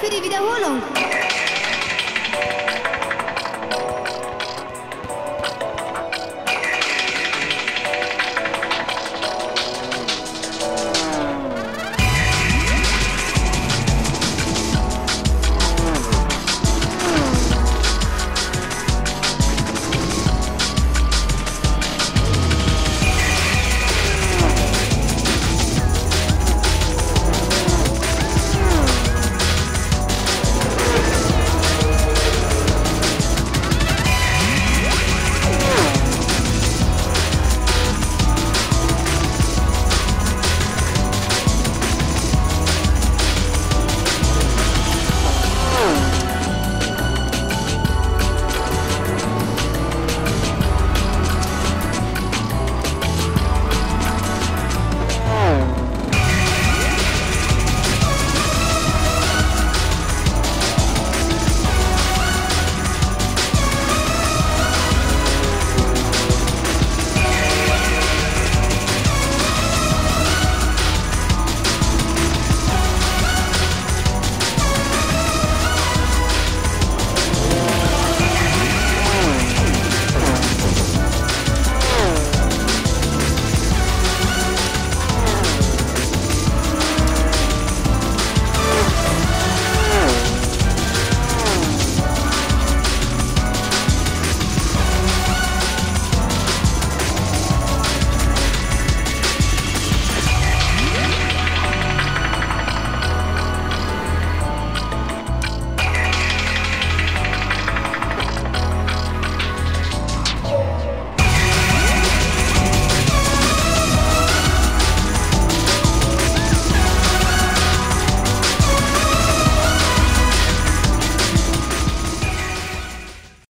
für die Wiederholung.